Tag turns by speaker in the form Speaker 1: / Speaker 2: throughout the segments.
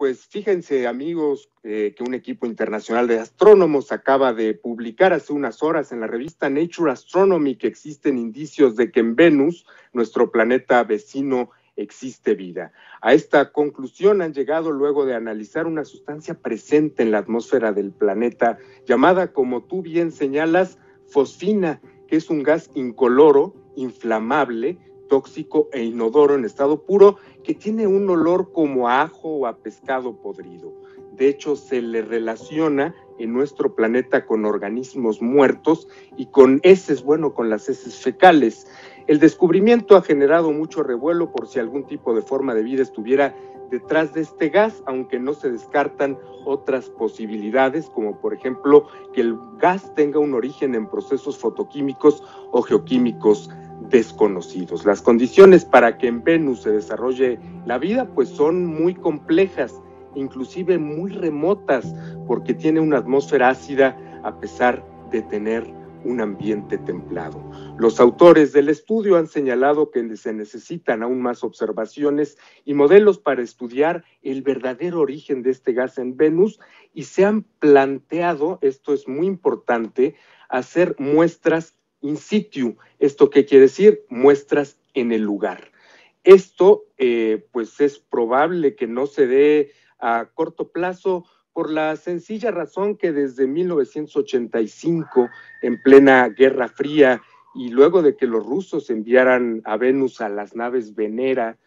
Speaker 1: pues fíjense amigos eh, que un equipo internacional de astrónomos acaba de publicar hace unas horas en la revista Nature Astronomy que existen indicios de que en Venus, nuestro planeta vecino, existe vida. A esta conclusión han llegado luego de analizar una sustancia presente en la atmósfera del planeta llamada, como tú bien señalas, fosfina, que es un gas incoloro, inflamable, tóxico e inodoro en estado puro que tiene un olor como a ajo o a pescado podrido. De hecho, se le relaciona en nuestro planeta con organismos muertos y con heces, bueno, con las heces fecales. El descubrimiento ha generado mucho revuelo por si algún tipo de forma de vida estuviera detrás de este gas, aunque no se descartan otras posibilidades, como por ejemplo que el gas tenga un origen en procesos fotoquímicos o geoquímicos desconocidos. Las condiciones para que en Venus se desarrolle la vida pues son muy complejas, inclusive muy remotas, porque tiene una atmósfera ácida a pesar de tener un ambiente templado. Los autores del estudio han señalado que se necesitan aún más observaciones y modelos para estudiar el verdadero origen de este gas en Venus y se han planteado, esto es muy importante, hacer muestras in situ. ¿Esto qué quiere decir? Muestras en el lugar. Esto, eh, pues es probable que no se dé a corto plazo por la sencilla razón que desde 1985, en plena Guerra Fría, y luego de que los rusos enviaran a Venus a las naves Venera,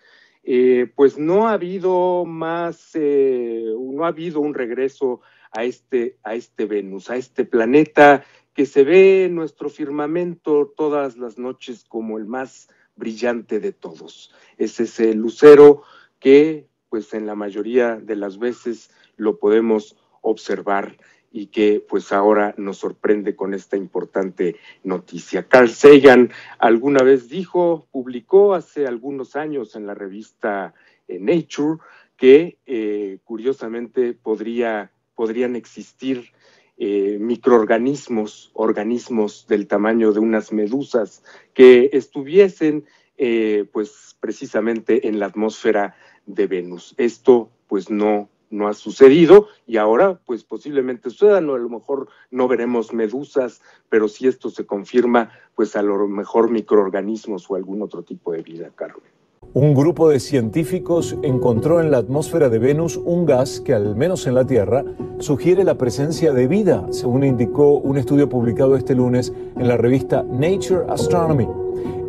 Speaker 1: eh, pues no ha habido más, eh, no ha habido un regreso a este, a este Venus, a este planeta que se ve en nuestro firmamento todas las noches como el más brillante de todos. Es ese lucero que, pues en la mayoría de las veces lo podemos observar y que pues ahora nos sorprende con esta importante noticia. Carl Sagan alguna vez dijo, publicó hace algunos años en la revista eh, Nature que eh, curiosamente podría, podrían existir eh, microorganismos, organismos del tamaño de unas medusas que estuviesen eh, pues precisamente en la atmósfera de Venus. Esto pues no no ha sucedido y ahora pues posiblemente suceda, no, a lo mejor no veremos medusas, pero si esto se confirma, pues a lo mejor microorganismos o algún otro tipo de vida, Carmen.
Speaker 2: Un grupo de científicos encontró en la atmósfera de Venus un gas que, al menos en la Tierra, sugiere la presencia de vida, según indicó un estudio publicado este lunes en la revista Nature Astronomy.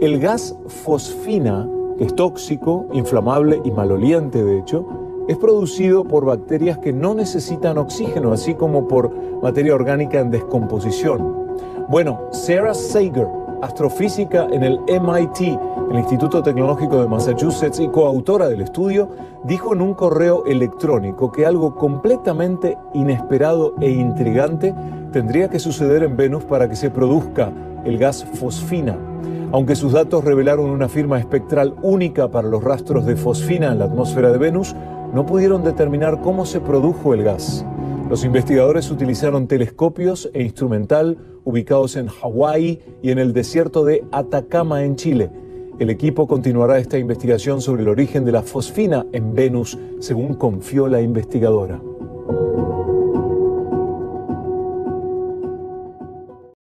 Speaker 2: El gas fosfina, que es tóxico, inflamable y maloliente de hecho, es producido por bacterias que no necesitan oxígeno, así como por materia orgánica en descomposición. Bueno, Sarah Sager, astrofísica en el MIT, el Instituto Tecnológico de Massachusetts y coautora del estudio, dijo en un correo electrónico que algo completamente inesperado e intrigante tendría que suceder en Venus para que se produzca el gas fosfina. Aunque sus datos revelaron una firma espectral única para los rastros de fosfina en la atmósfera de Venus, no pudieron determinar cómo se produjo el gas. Los investigadores utilizaron telescopios e instrumental ubicados en Hawái y en el desierto de Atacama en Chile el equipo continuará esta investigación sobre el origen de la fosfina en Venus, según confió la investigadora.